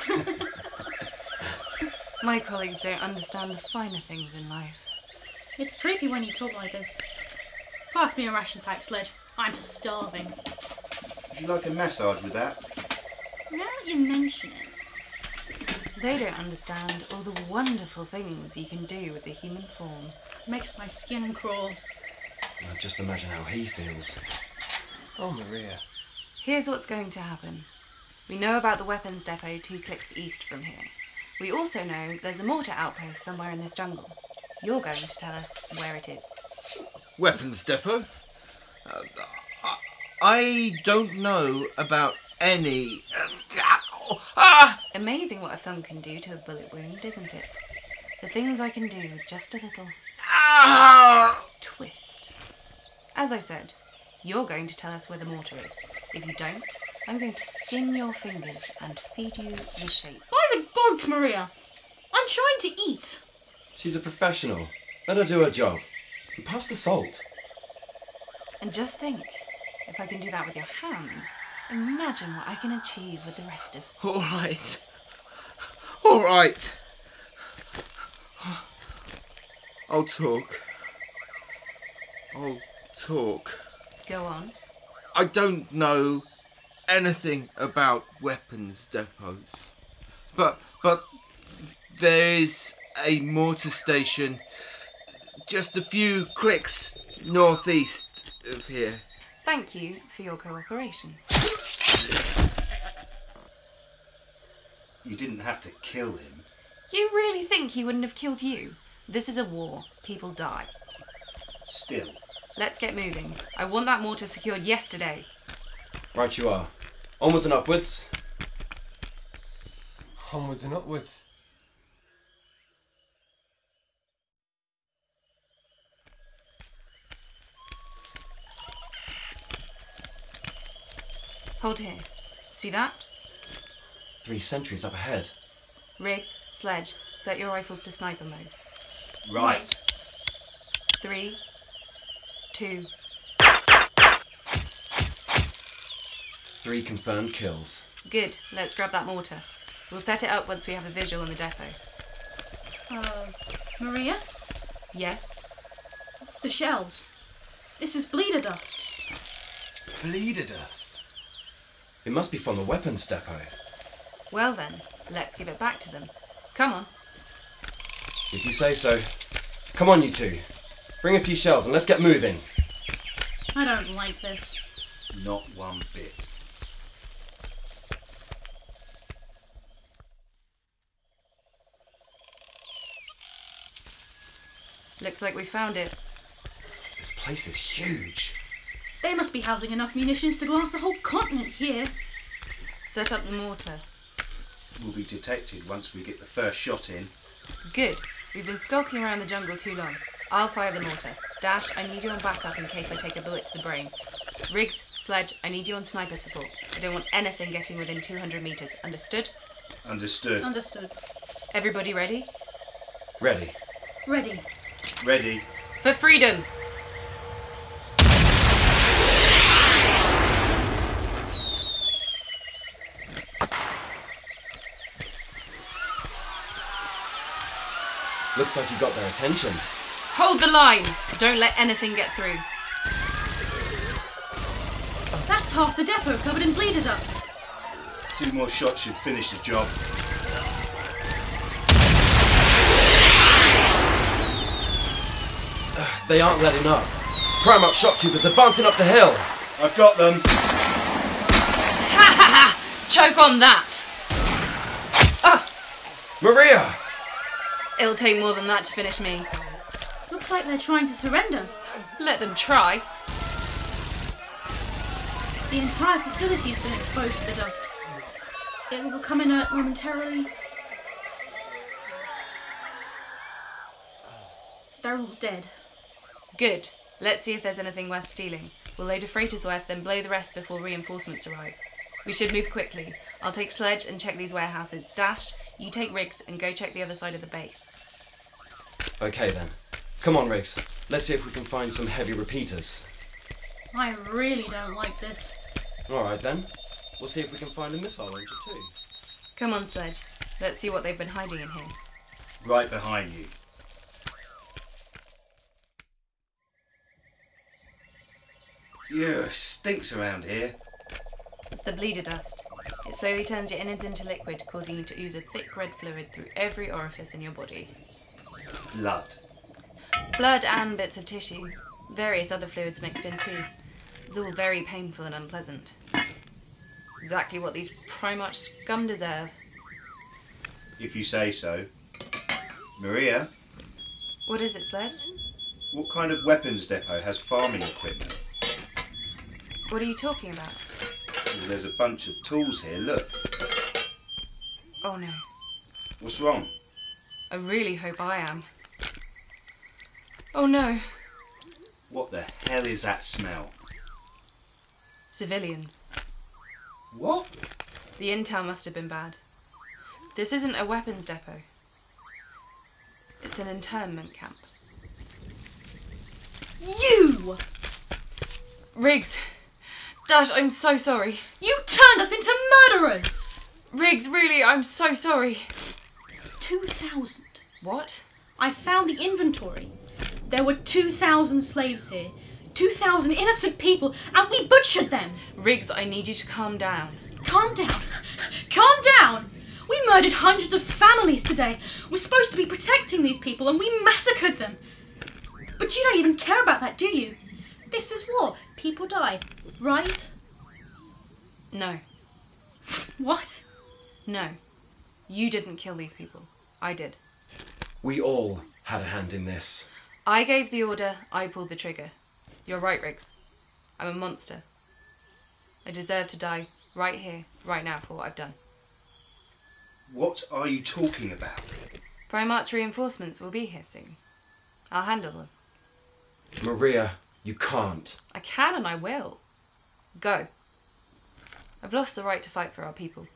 My colleagues don't understand the finer things in life. It's creepy when you talk like this. Pass me a ration pack, Sledge. I'm starving. Would you like a massage with that? Now that you mention it, They don't understand all the wonderful things you can do with the human form. makes my skin crawl. Now just imagine how he feels. Oh, Maria. Here's what's going to happen. We know about the weapons depot two clicks east from here. We also know there's a mortar outpost somewhere in this jungle. You're going to tell us where it is. Weapons depot? Uh, I, I don't know about any. Ah! Amazing what a thumb can do to a bullet wound, isn't it? The things I can do with just a little Ah! twist. As I said, you're going to tell us where the mortar is. If you don't, I'm going to skin your fingers and feed you the shape. By the bog, Maria! I'm trying to eat. She's a professional. Let her do her job. And pass the salt. And just think, if I can do that with your hands, imagine what I can achieve with the rest of. All right. All right. I'll talk. I'll talk. Go on. I don't know anything about weapons depots, but but there is a mortar station just a few clicks northeast of here. Thank you for your cooperation. You didn't have to kill him. You really think he wouldn't have killed you? This is a war. People die. Still. Let's get moving. I want that mortar secured yesterday. Right you are. Onwards and upwards. Onwards and upwards. Hold here. See that? Three sentries up ahead. Riggs, sledge, set your rifles to sniper mode. Right. Three, two, Three confirmed kills. good. Let's grab that mortar. We'll set it up once we have a visual on the depot. Uh, Maria? Yes? The shells. This is bleeder dust. Bleeder dust. It must be from the weapons depot. Well then, let's give it back to them. Come on. If you say so. Come on, you two. Bring a few shells and let's get moving. I don't like this. Not one bit. Looks like we found it. This place is huge. They must be housing enough munitions to blast a whole continent here. Set up the mortar. We'll be detected once we get the first shot in. Good. We've been skulking around the jungle too long. I'll fire the mortar. Dash, I need you on backup in case I take a bullet to the brain. Riggs, Sledge, I need you on sniper support. I don't want anything getting within 200 meters. Understood? Understood. Understood. Everybody ready? Ready. Ready. Ready. For freedom! Looks like you got their attention. Hold the line! Don't let anything get through. That's half the depot covered in bleeder dust. Two more shots should finish the job. They aren't letting up. Primarch shock troopers advancing up the hill. I've got them. Ha ha ha! Choke on that! Maria! It'll take more than that to finish me. Looks like they're trying to surrender. Let them try. The entire facility has been exposed to the dust. It will become inert momentarily. They're all dead. Good. Let's see if there's anything worth stealing. We'll load a freighter's worth, then blow the rest before reinforcements arrive. We should move quickly. I'll take Sledge and check these warehouses. Dash, you take Riggs and go check the other side of the base. Okay then. Come on, Riggs. Let's see if we can find some heavy repeaters. I really don't like this. Alright then. We'll see if we can find a missile launcher too. Come on, Sledge. Let's see what they've been hiding in here. Right behind you. Yeah, stinks around here. It's the bleeder dust. It slowly turns your innards into liquid, causing you to ooze a thick red fluid through every orifice in your body. Blood. Blood and bits of tissue. Various other fluids mixed in too. It's all very painful and unpleasant. Exactly what these Primarch scum deserve. If you say so. Maria, What is it, Sledge? what kind of weapons depot has farming equipment? What are you talking about? Well, there's a bunch of tools here, look. Oh no. What's wrong? I really hope I am. Oh no. What the hell is that smell? Civilians. What? The intel must have been bad. This isn't a weapons depot. It's an internment camp. You! Riggs! Dash, I'm so sorry. You turned us into murderers! Riggs, really, I'm so sorry. 2,000. What? I found the inventory. There were 2,000 slaves here. 2,000 innocent people, and we butchered them! Riggs, I need you to calm down. Calm down. Calm down! We murdered hundreds of families today. We're supposed to be protecting these people, and we massacred them. But you don't even care about that, do you? This is war. People die, right? No, What? no. You didn't kill these people. I did. We all had a hand in this. I gave the order, I pulled the trigger. You're right, Riggs. I'm a monster. I deserve to die right here, right now, for what I've done. What are you talking about? Primarch reinforcements will be here soon. I'll handle them. Maria, you can't. I can and I will. Go. I've lost the right to fight for our people.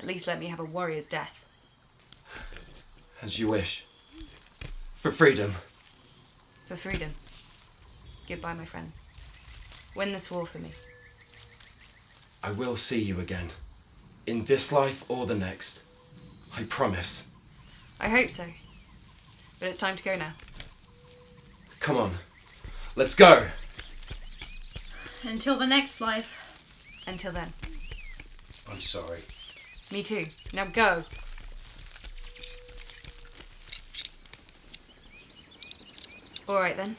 At least let me have a warrior's death. As you wish. For freedom. For freedom. Goodbye, my friends. Win this war for me. I will see you again. In this life or the next. I promise. I hope so. But it's time to go now. Come on. Let's go. Until the next life. Until then. I'm sorry. Me too. Now go. Alright then.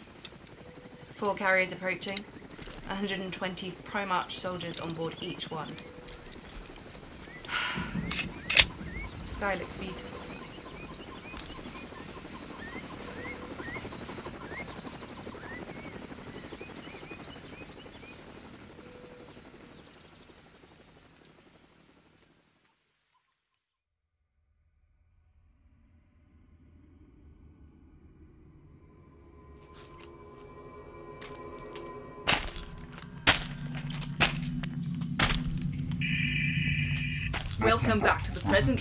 Four carriers approaching. 120 Primarch soldiers on board each one. Sky looks beautiful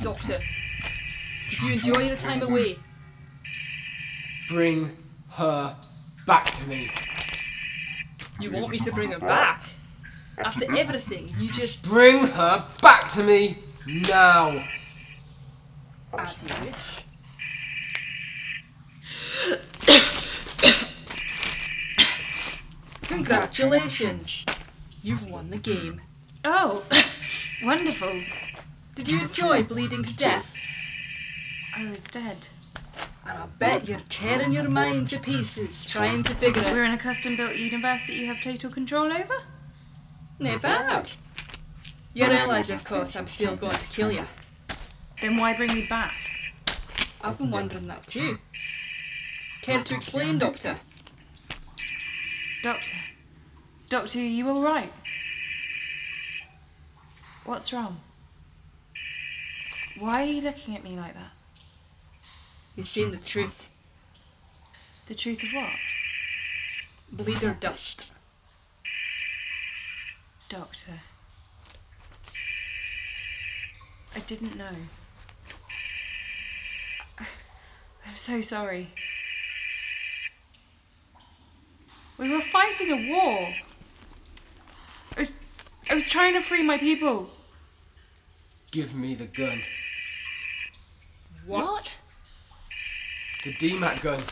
Doctor. Did you enjoy your time away? Bring her back to me. You want me to bring her back? After everything, you just. Bring her back to me now. As you wish. Congratulations! You've won the game. Oh, wonderful. Did you enjoy bleeding to death? I was dead. And I bet you're tearing your mind to pieces trying to figure it. We're in a custom built universe that you have total control over? No bad. You realise, of course, I'm still going to kill you. Then why bring me back? I've been wondering that too. Care to explain, Doctor? Doctor. Doctor, are you alright? What's wrong? Why are you looking at me like that? You've seen the truth. The truth of what? Bleeder dust. Doctor. I didn't know. I'm so sorry. We were fighting a war. I was, I was trying to free my people. Give me the gun. What? The DMAT gun.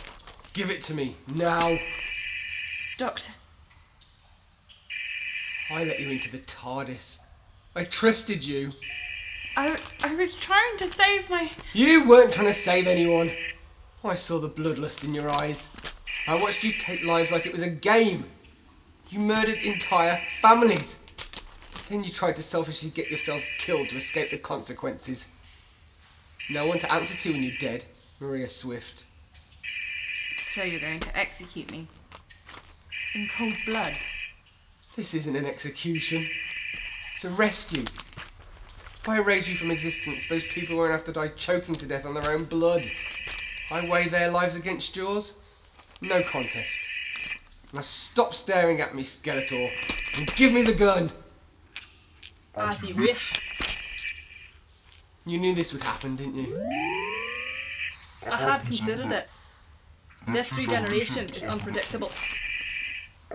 Give it to me now. Doctor. I let you into the TARDIS. I trusted you. I, I was trying to save my. You weren't trying to save anyone. I saw the bloodlust in your eyes. I watched you take lives like it was a game. You murdered entire families. Then you tried to selfishly get yourself killed to escape the consequences. No one to answer to when you're dead, Maria Swift. So you're going to execute me? In cold blood? This isn't an execution. It's a rescue. If I erase you from existence, those people won't have to die choking to death on their own blood. I weigh their lives against yours. No contest. Now stop staring at me, Skeletor, and give me the gun. As you wish. You knew this would happen, didn't you? I had considered it. Death regeneration is unpredictable.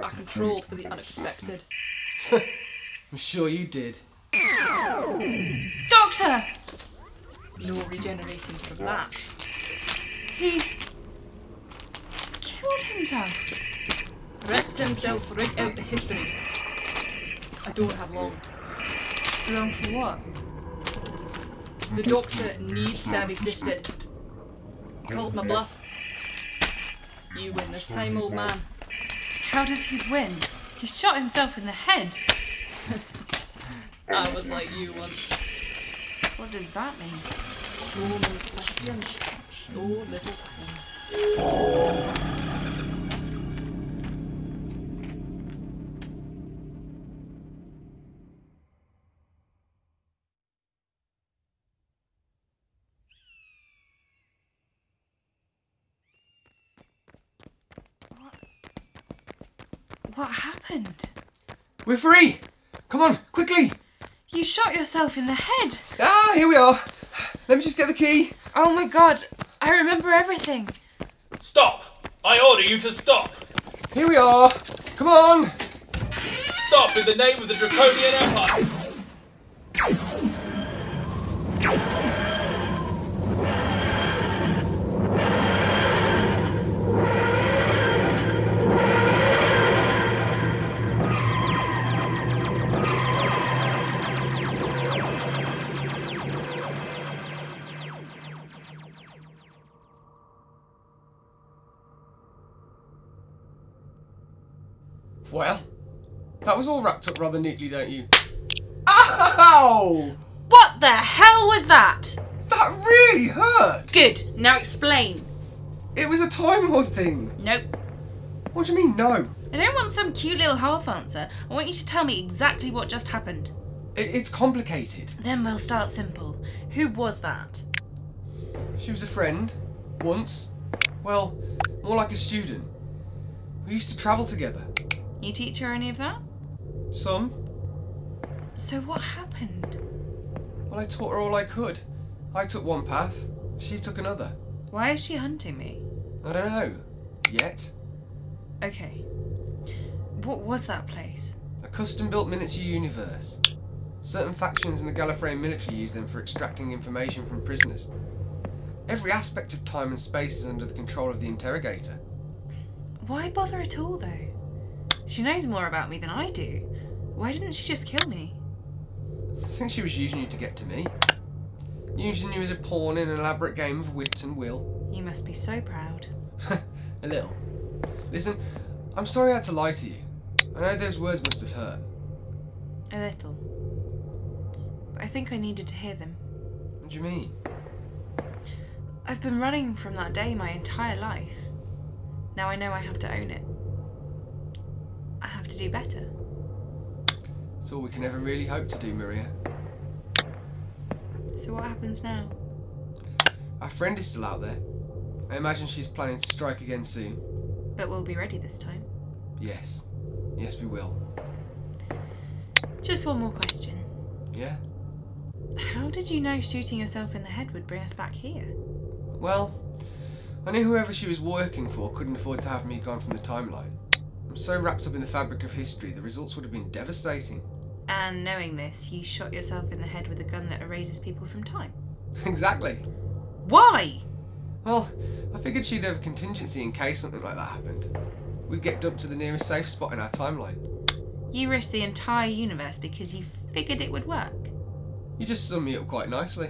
I controlled for the unexpected. I'm sure you did. Doctor! No regenerating from that. He. killed himself. Ripped himself right out the history. I don't have long. Long for what? The doctor needs to have existed. Called my bluff. You win this time, old man. How does he win? He shot himself in the head. I was like you once. What does that mean? So many questions, so little time. What happened? We're free! Come on, quickly! You shot yourself in the head. Ah, here we are. Let me just get the key. Oh my god, I remember everything. Stop! I order you to stop! Here we are. Come on. Stop in the name of the Draconian Empire! Was all wrapped up rather neatly, don't you? Ow! What the hell was that? That really hurt! Good, now explain. It was a Time Lord thing. Nope. What do you mean, no? I don't want some cute little half answer. I want you to tell me exactly what just happened. It, it's complicated. Then we'll start simple. Who was that? She was a friend. Once. Well, more like a student. We used to travel together. You teach her any of that? Some. So what happened? Well, I taught her all I could. I took one path, she took another. Why is she hunting me? I don't know. Yet. Okay. What was that place? A custom built miniature universe. Certain factions in the Gallifreyan military use them for extracting information from prisoners. Every aspect of time and space is under the control of the interrogator. Why bother at all, though? She knows more about me than I do. Why didn't she just kill me? I think she was using you to get to me. Using you as a pawn in an elaborate game of wit and will. You must be so proud. a little. Listen, I'm sorry I had to lie to you. I know those words must have hurt. A little. But I think I needed to hear them. What do you mean? I've been running from that day my entire life. Now I know I have to own it. I have to do better. It's all we can ever really hope to do, Maria. So what happens now? Our friend is still out there. I imagine she's planning to strike again soon. But we'll be ready this time. Yes. Yes, we will. Just one more question. Yeah? How did you know shooting yourself in the head would bring us back here? Well, I knew whoever she was working for couldn't afford to have me gone from the timeline. I'm so wrapped up in the fabric of history, the results would have been devastating. And knowing this, you shot yourself in the head with a gun that erases people from time. exactly. Why? Well, I figured she'd have a contingency in case something like that happened. We'd get dumped to the nearest safe spot in our timeline. You risked the entire universe because you figured it would work. You just summed me up quite nicely.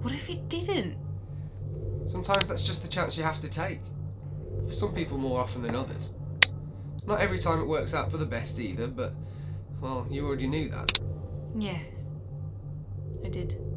What if it didn't? Sometimes that's just the chance you have to take. For some people more often than others. Not every time it works out for the best either, but, well, you already knew that. Yes. I did.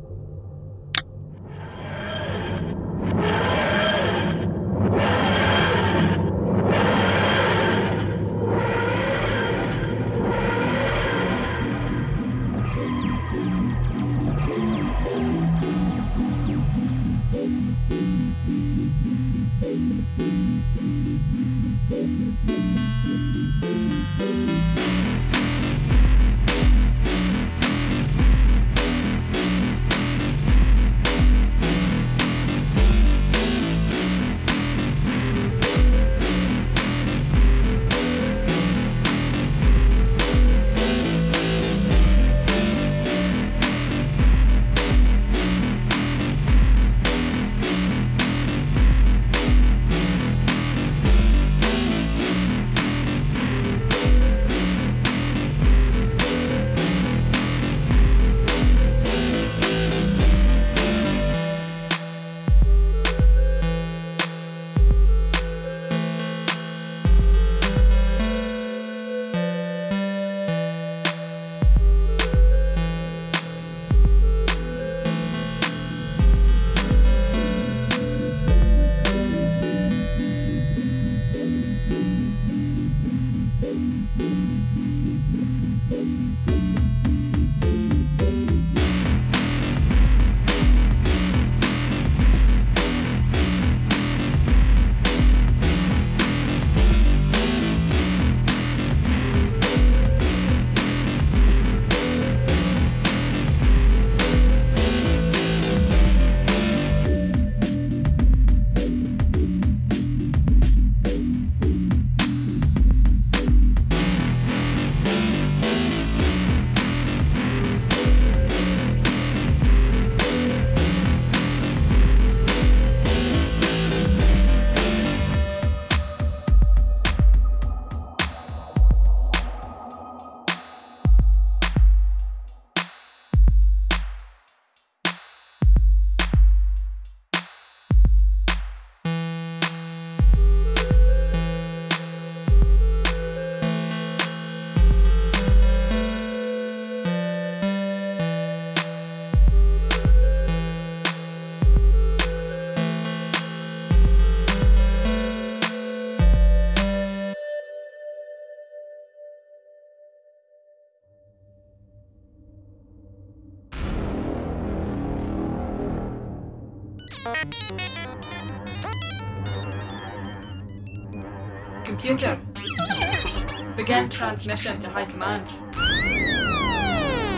Transmission to High Command.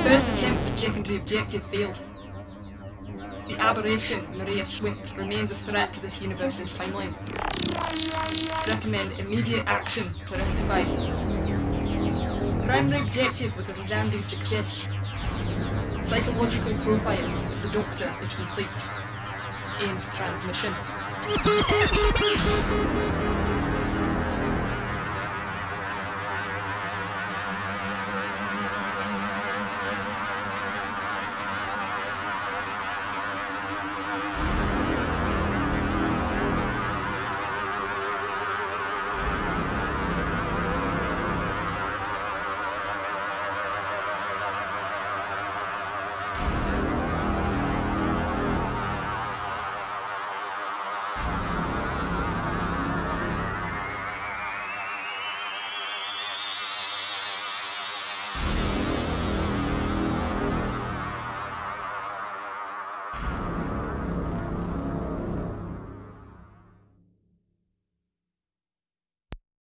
First attempt at secondary objective failed. The aberration, Maria Swift, remains a threat to this universe's timeline. Recommend immediate action to rectify. Primary objective was a resounding success. Psychological profile of the Doctor is complete. End transmission.